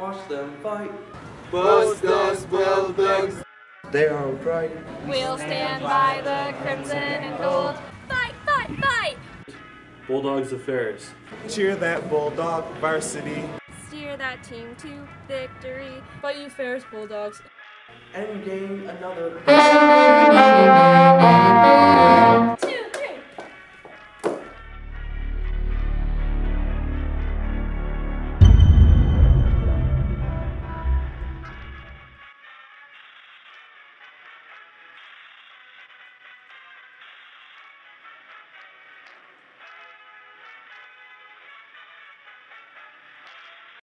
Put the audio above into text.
watch them fight. Bulldogs, Bulldogs. They are bright. We'll stand by the crimson and gold. Fight, fight, fight! Bulldogs of Ferris. Cheer that Bulldog varsity. Steer that team to victory. Fight you Ferris Bulldogs. And gain another.